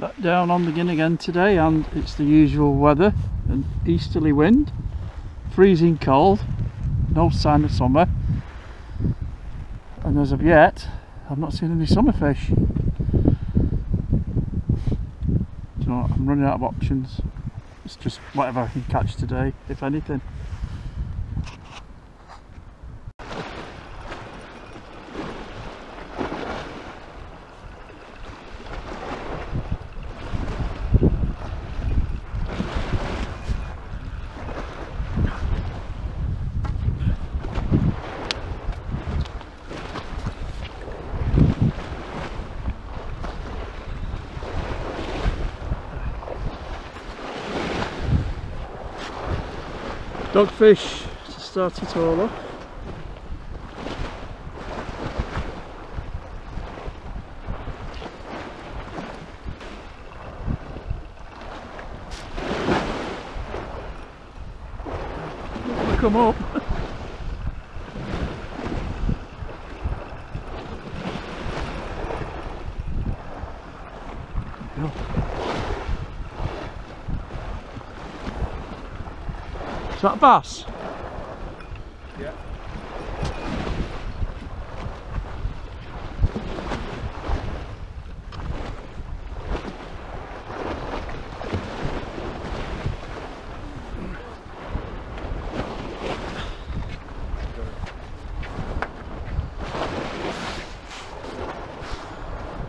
Back down on the Gynn again today and it's the usual weather an easterly wind freezing cold no sign of summer and as of yet I've not seen any summer fish. So I'm running out of options. It's just whatever I can catch today if anything Dogfish to start it all off. Come up. Is that a bass? Yeah.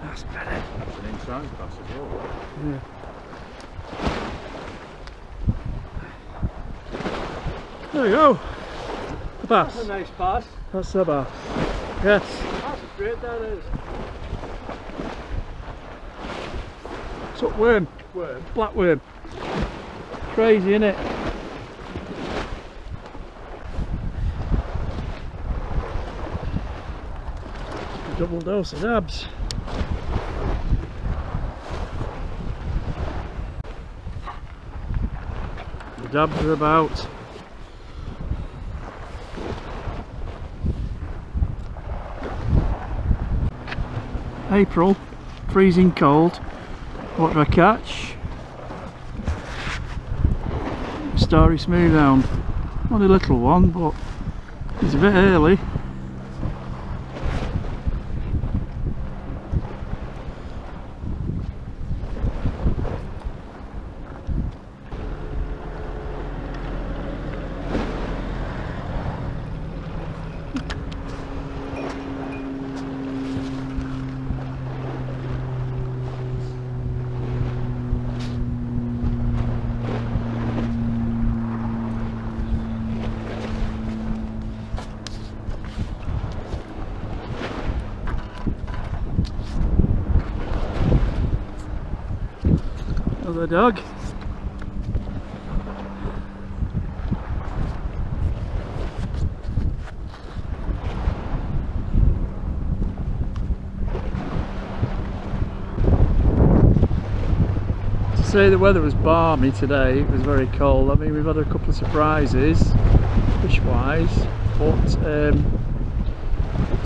That's better. That's an inside bass as well. Yeah. There we go. The bass. That's a nice bass. That's the bass. Yes. That's great, that is. It's up worm. Worm. Black worm. Crazy, innit? Double dose of dabs. The dabs are about April, freezing cold. What do I catch? Starry smooth hound. Only a little one, but it's a bit early. Another dog. To say the weather was balmy today, it was very cold. I mean, we've had a couple of surprises, fish-wise, but um,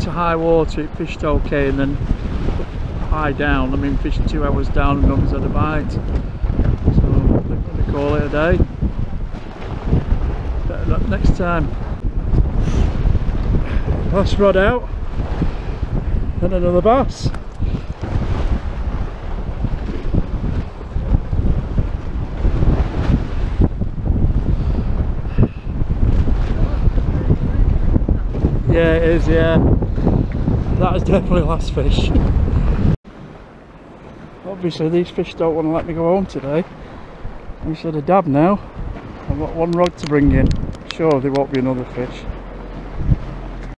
to high water it fished okay and then high down. I mean, fished two hours down and nobody's had a bite. Call it a day. Better luck next time. Last rod out. And another bass. Yeah, it is, yeah. That is definitely last fish. Obviously these fish don't want to let me go home today. We should have dab now. I've got one rod to bring in. Sure there won't be another fish.